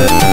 you